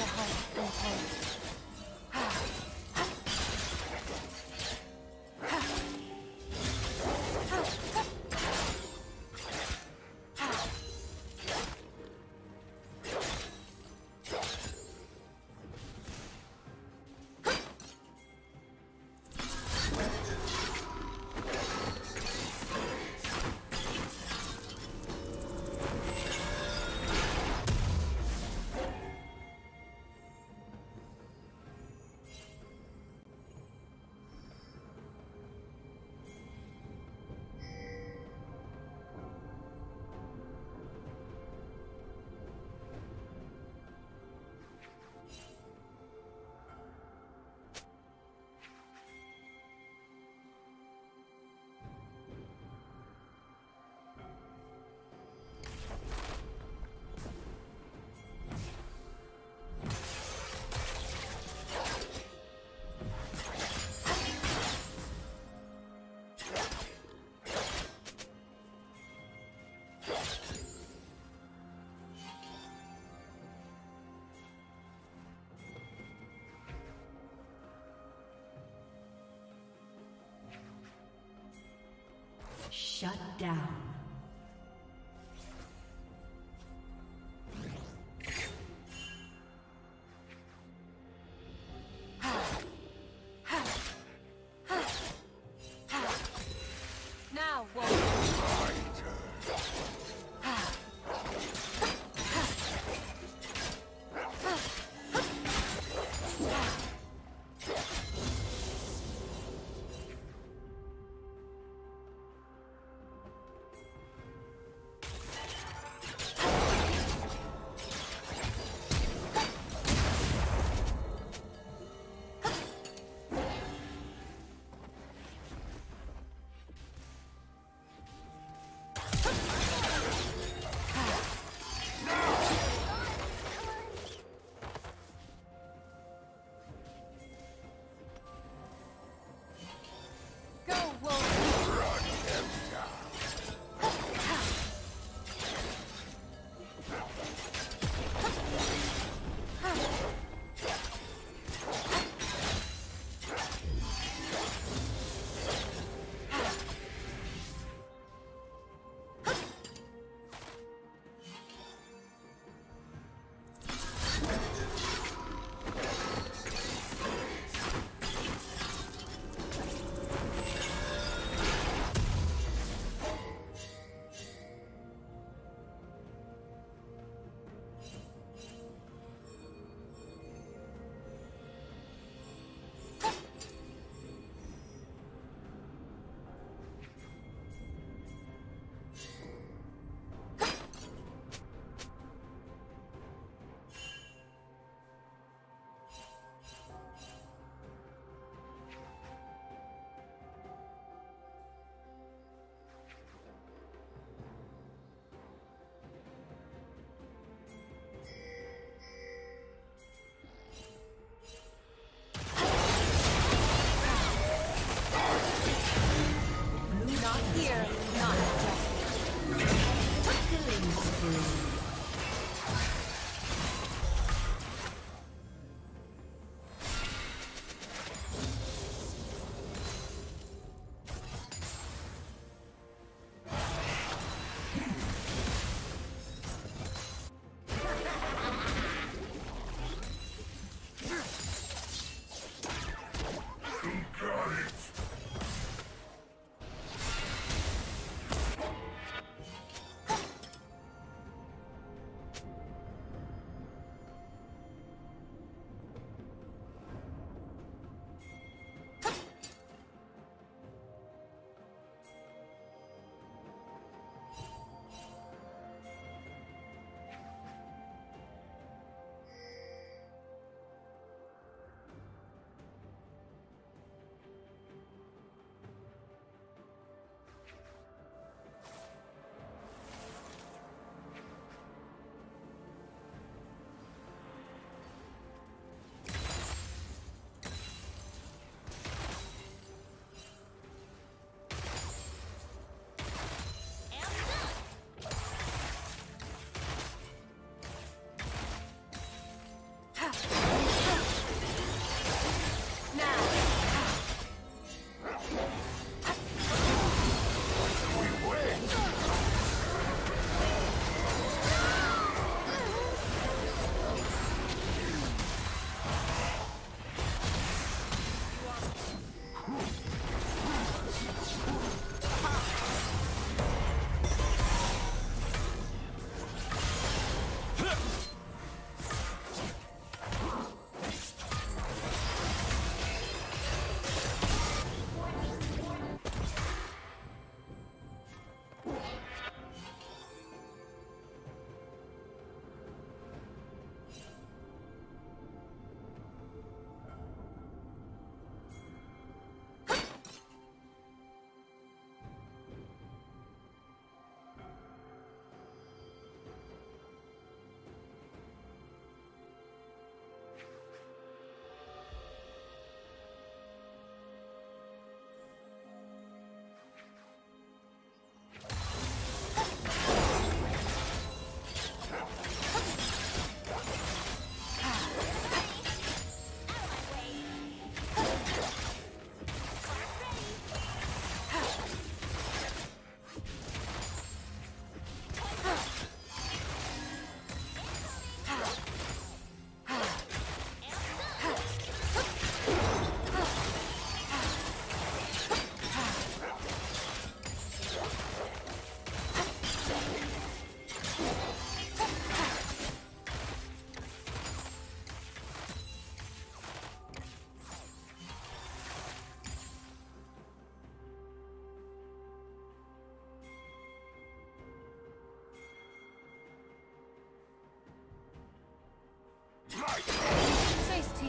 to your Shut down.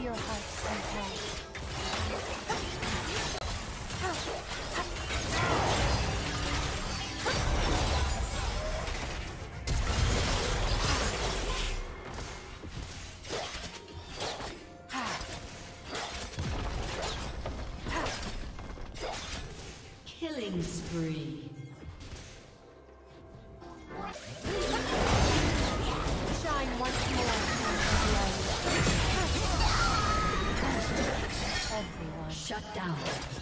your hearts compel. Shut down.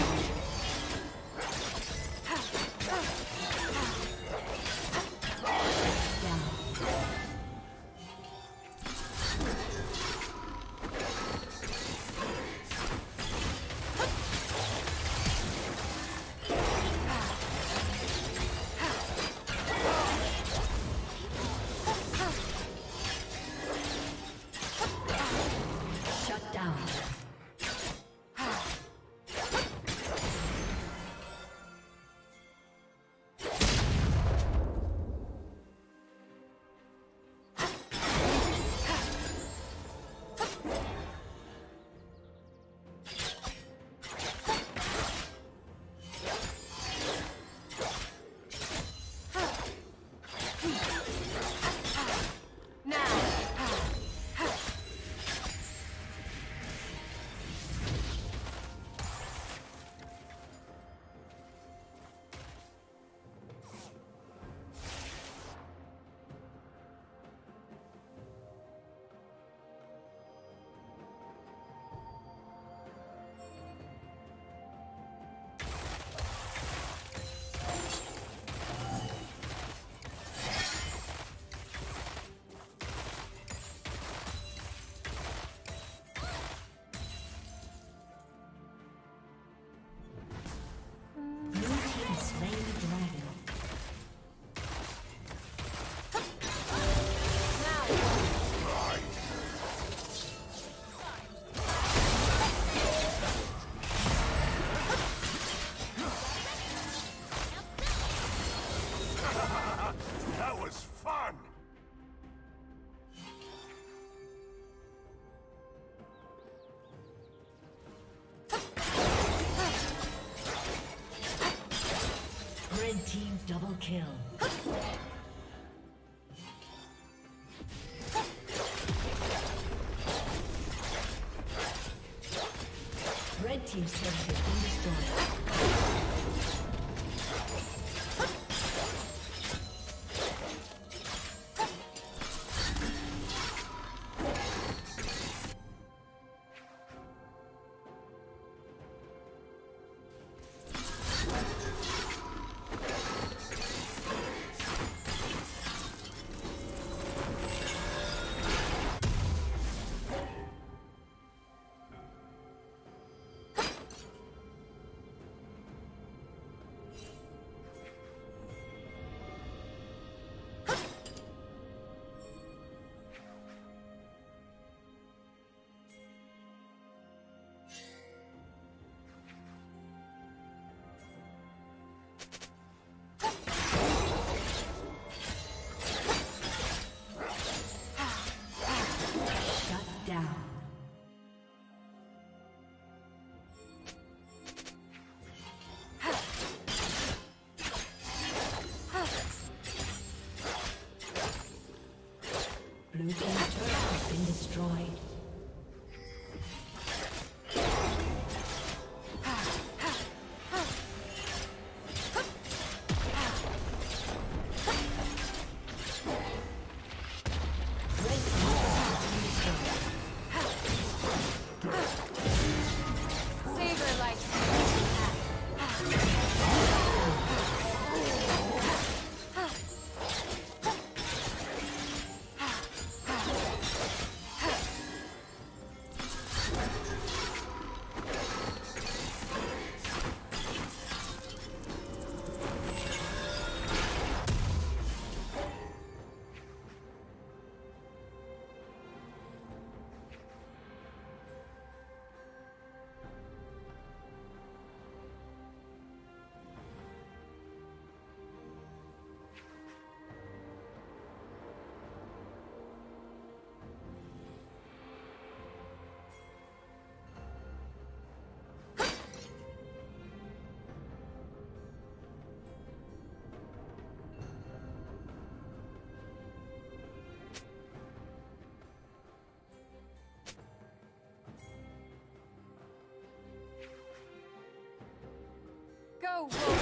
kill. go, Roman.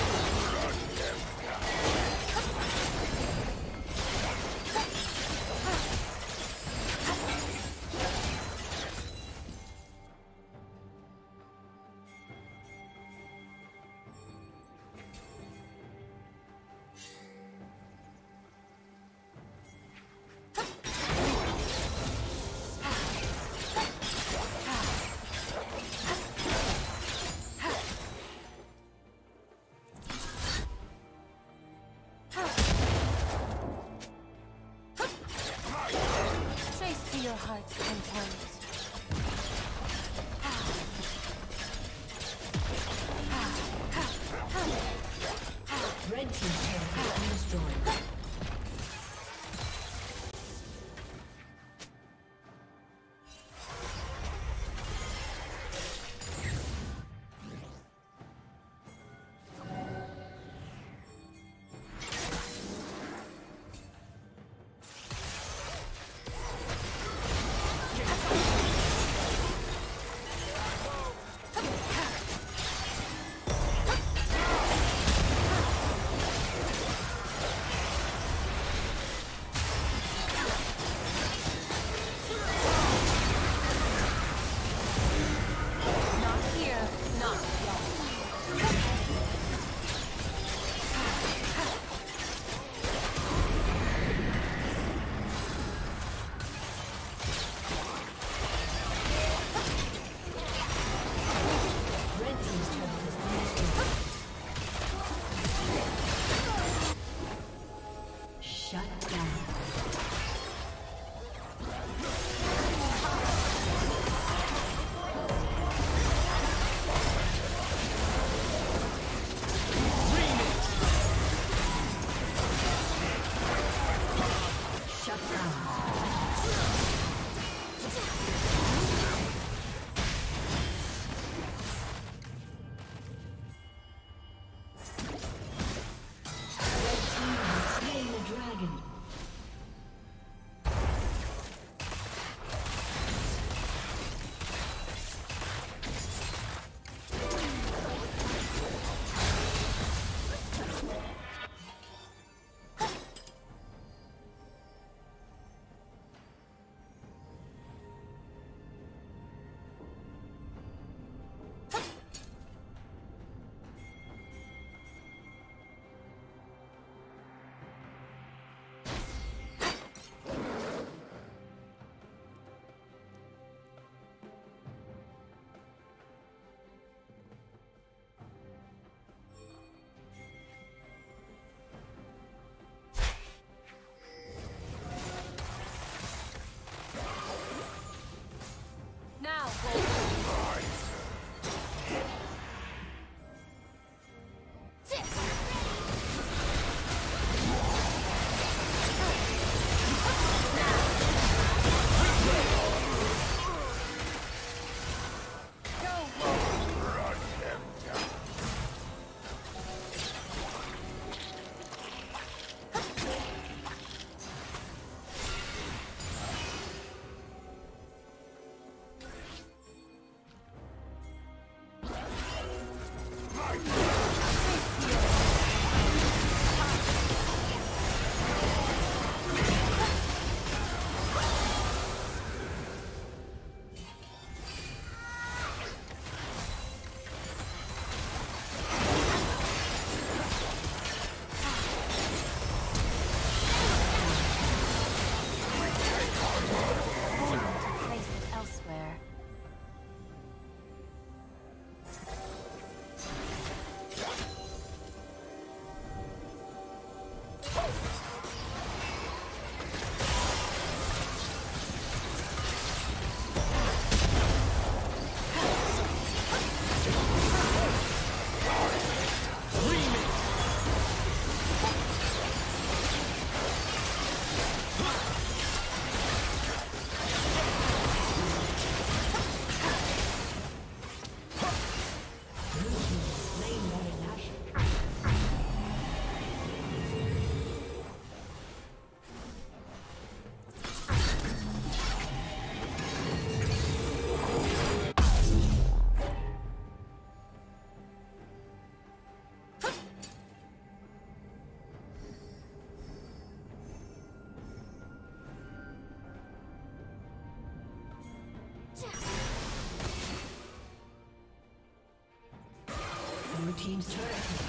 Team's turret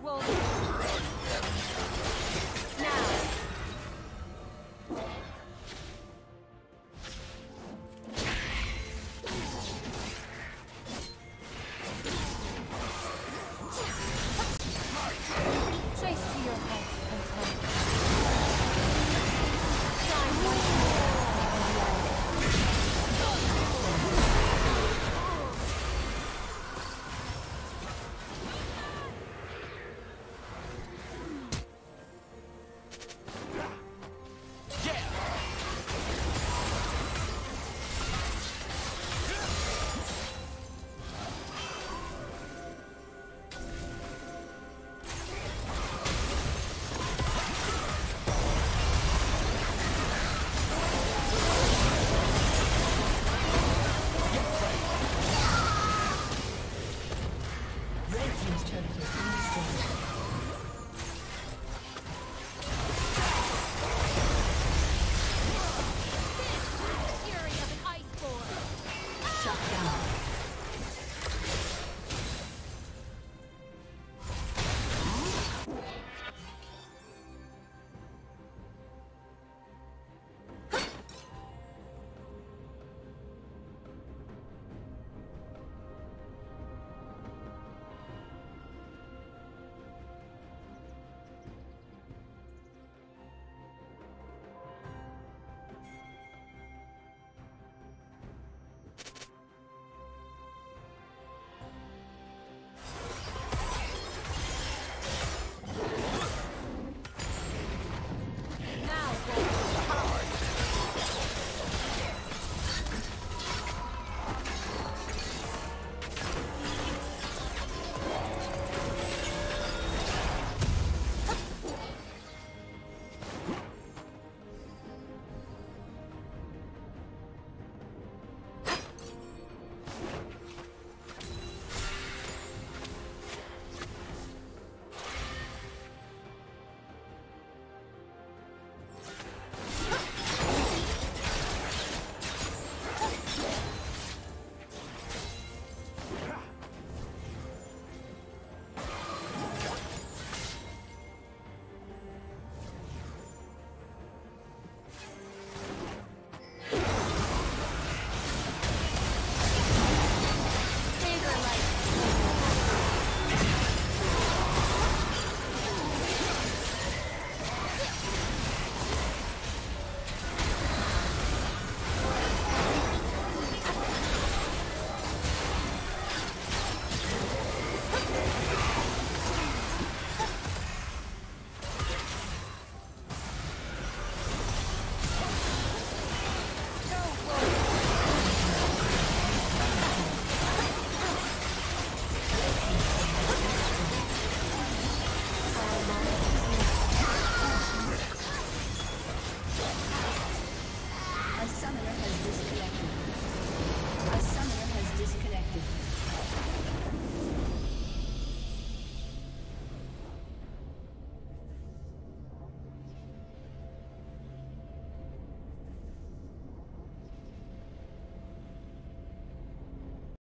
world